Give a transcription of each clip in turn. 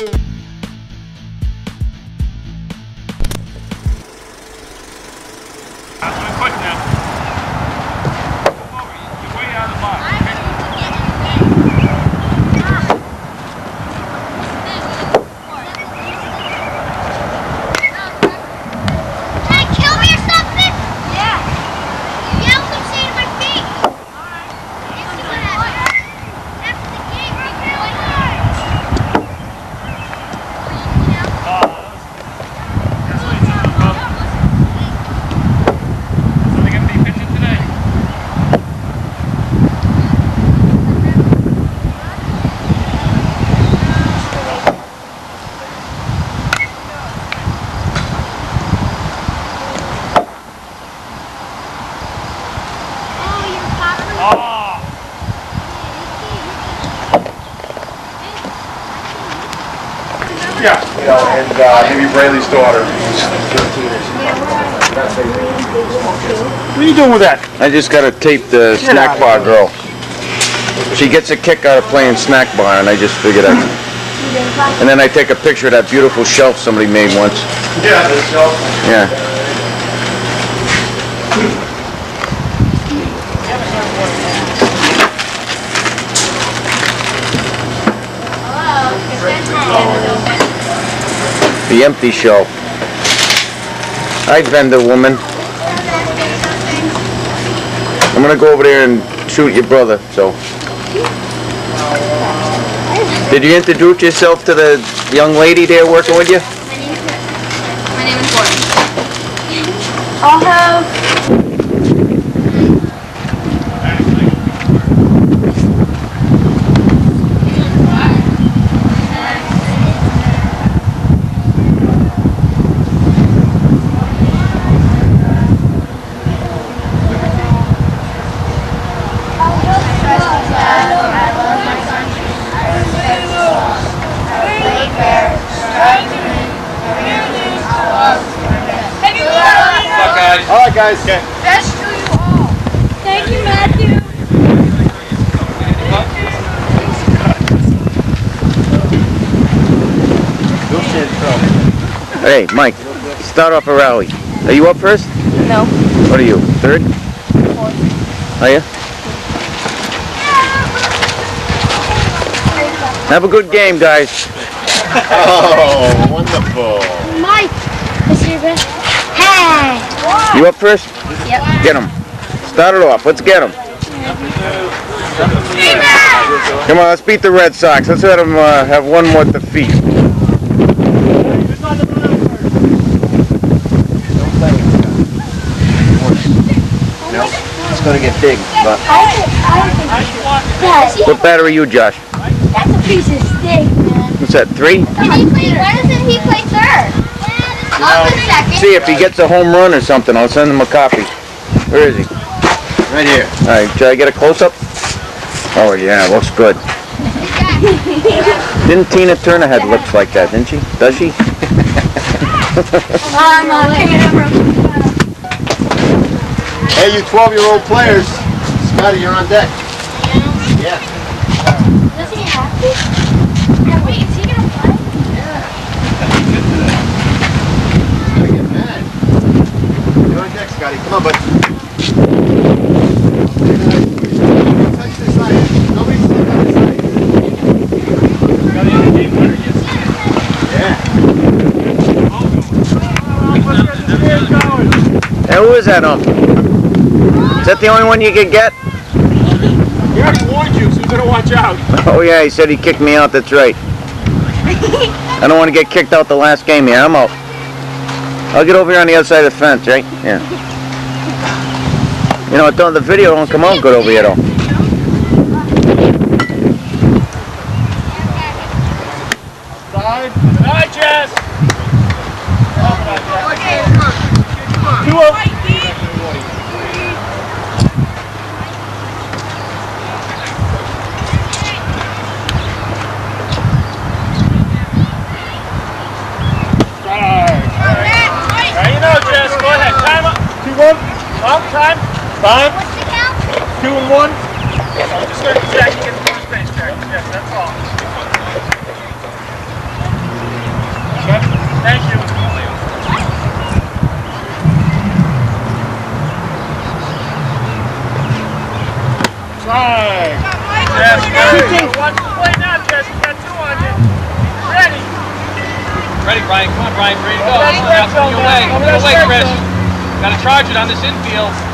Yeah. You and uh, maybe Braylee's daughter. What are you doing with that? I just gotta tape the Get snack bar girl. She gets a kick out of playing snack bar, and I just figured I'd... And then I take a picture of that beautiful shelf somebody made once. Yeah, this help. Yeah. The empty shelf. Hi, vendor woman. I'm gonna go over there and shoot your brother, so. Did you introduce yourself to the young lady there working with you? My name is Lauren. I'll have All right, guys. Okay. best to you all. Thank you, Matthew. Hey, Mike, start off a rally. Are you up first? No. What are you, third? Fourth. Are you? Have a good game, guys. Oh, wonderful. Mike, is your best? Hey. You up first? Yep. Get him. Start it off. Let's get him. Come on, let's beat the Red Sox. Let's let them uh, have one more defeat. It's gonna get big, but Dad, what batter are you, Josh? that's a piece of steak, man. What's that? Three? Can he play, why doesn't he play third? I'll play second. See if he gets a home run or something. I'll send him a copy. Where is he? Right here. All right, should I get a close up? Oh yeah, looks good. Didn't Tina Turner had lips like that, didn't she? Does she? I'm hanging over. Hey, you 12-year-old players. Scotty, you're on deck. Yeah. Does he have to? Yeah, wait, is he gonna play? Gotta get mad. You're on deck, Scotty. Come on, bud. Touch this side. Nobody sit on this side. Yeah. Hey, who is that, um? Is that the only one you can get? He already warned you, so you better watch out. Oh yeah, he said he kicked me out, that's right. I don't want to get kicked out the last game here, I'm out. I'll get over here on the other side of the fence, right? Yeah. You know, don't, the video don't come out good over here though. Five? Two and one? I'm just going to check and get first base check. Yes, that's all. Okay. Thank you. Five. Yes, Jesse. One play now, Jesse. Got two on you. Ready. Ready, Ryan. Come on, Ryan. Ready to go. Right, Chris, your way. Your way, Chris. Got to charge it on this infield.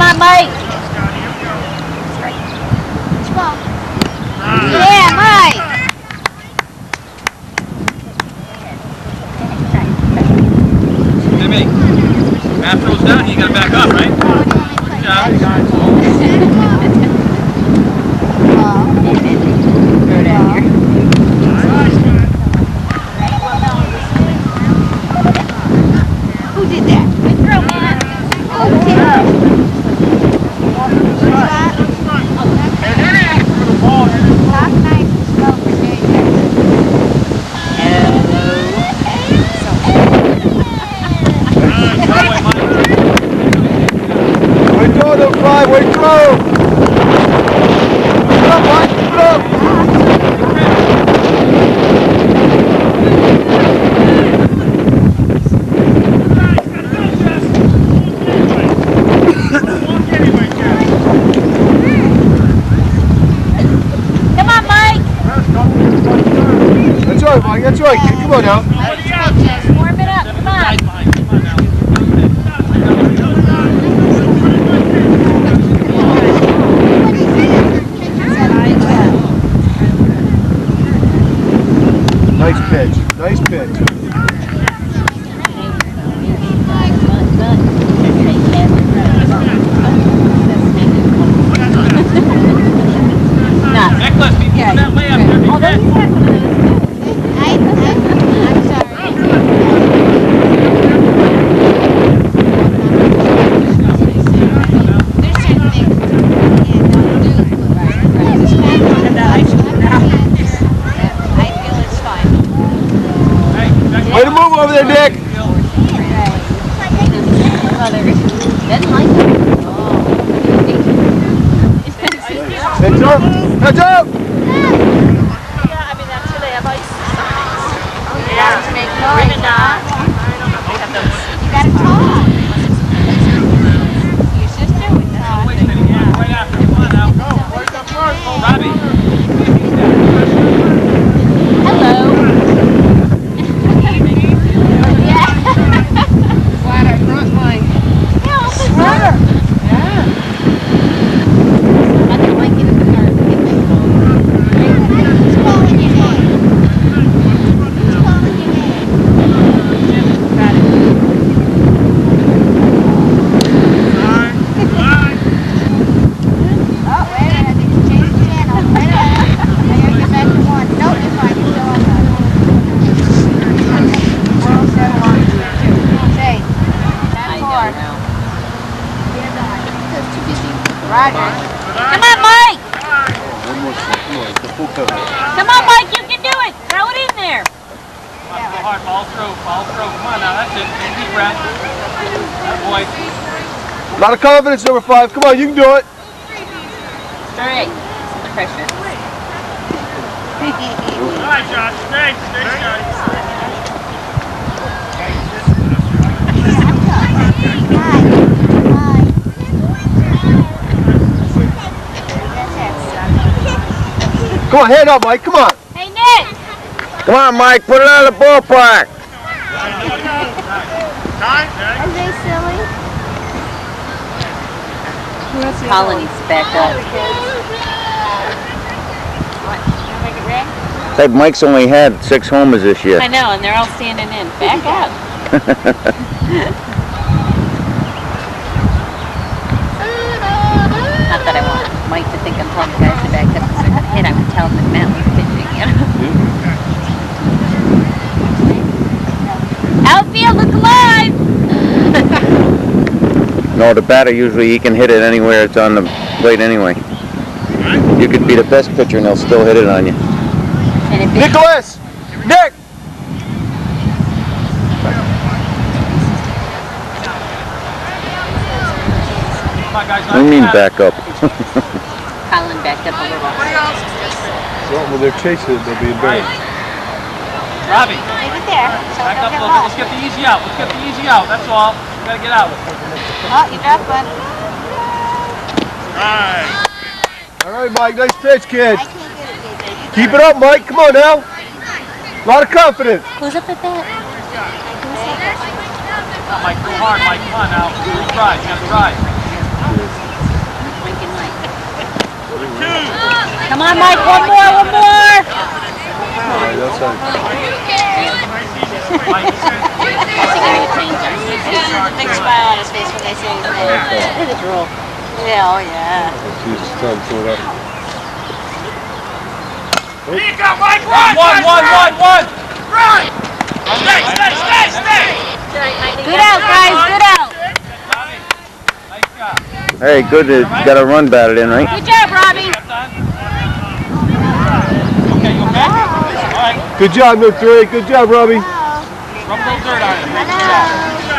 បាទបី don't fly, way throw! Keep it up, Mike, keep it up! Come on, Mike. That's right, Mike, that's right, come on now. Warm it up. Come on. Nice pitch, nice pitch. Not. Nicholas, be moving that way up there. Be Although quick. he's had one of those. I, I, I'm sorry. There's certain things you can't do. It's fine. I feel it's fine. Hey, move over there, it. Heads up, heads up! Yeah. Make noise, huh? You gotta talk. Your sister would talk. Right after. Come on now. Robbie. Hello. Water, front line. Yeah, it's water. Nothing like it in the car. Who's calling your name? Who's calling your name? Oh, wait a minute, just change the channel. Wait a minute. I gotta get back to one. Nope, you're fine, you're still on the. World Seven One, two. Say, I nine four. don't know. Roger. Come on, Mike. One more step. Come on, Mike. You can do it. Throw it in there. Come on, go hard. Ball through. Ball through. Come on now. That's it. Take a deep breath. That boy. A lot of confidence, number five, come on, you can do it! Straight. The pressure. All right, Josh. Stay. Stay steady. Come on, hand up, Mike. Come on. Hey, Nick. Come on, Mike. Put it on the ballpark. Are they silly? Colony's back up. What? Can I make That Mike's only had six homers this year. I know, and they're all standing in. Back up. Not that I want Mike to think I'm telling the guys to back up because they're gonna hit. I would tell them that Matt was pitching, you know? Outfield, look alive! No, the batter usually he can hit it anywhere it's on the plate anyway. You could be the best pitcher and they'll still hit it on you. And if it, Nicholas! Nick! Come on, guys. What do you mean back up? Colin backed up a little. Well, when they're chasing it, they'll be embarrassed. Robbie, Leave it there, so back don't up a get little bit. Let's get the easy out. Let's get the easy out. That's all. We gotta get out. Oh, you dropped one. All right. All right, Mike. Nice pitch, kid. I can't get it, Keep it up, Mike. Come on now. A lot of confidence. Who's up at bat? Mike, go hard, Mike. Come on now. Try. You gotta try. Mike and Mike. Come on, Mike, one more, one more! All right, that's all right. I think I would change it. Big smile on his face when they say his name. Look at the drool. Yeah, oh yeah. Jesus, time to pull it up. one, one, one, one. Stay, stay, stay, stay. Good out, guys, good out. Nice job. Hey, good. to- Got a run batted in, right? Good job, Robbie. Left on. Okay, you okay? All right. Good job, Nook 3. Good job, Robbie. Rub a little dirt on it.